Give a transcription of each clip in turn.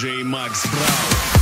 J Max Brown.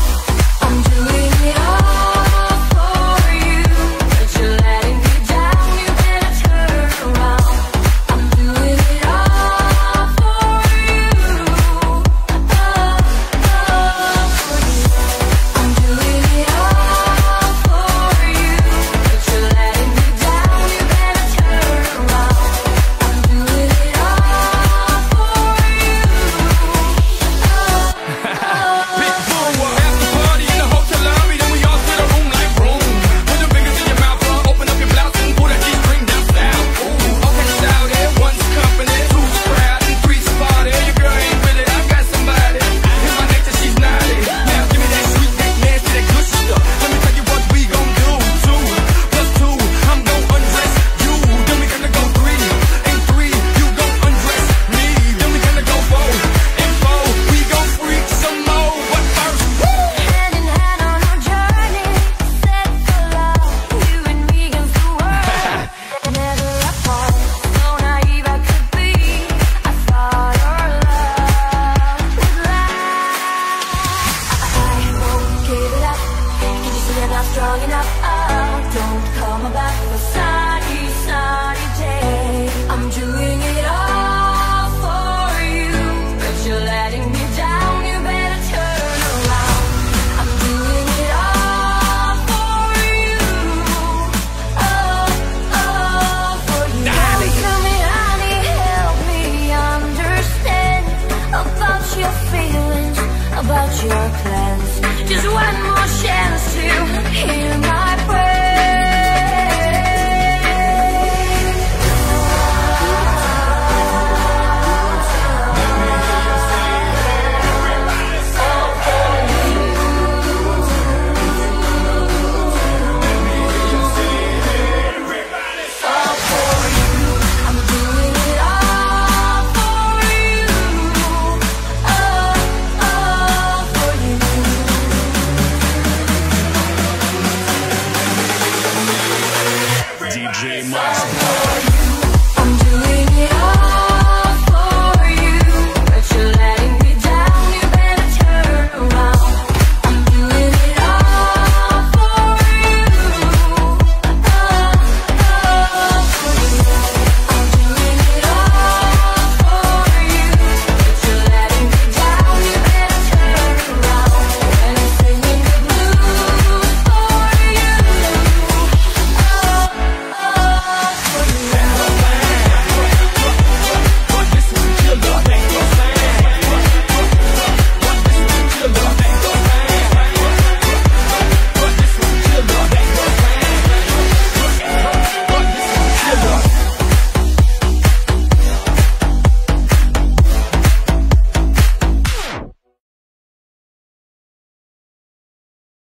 strong enough. Up Don't call me back for sunny, sunny day. I'm doing it all for you But you're letting me down, you better turn around. I'm doing it all for you. Oh, oh, for you. Darling. Tell me, honey, help me understand About your feelings, about your plans. Just one more chance to hear my prayer. DJ Mike.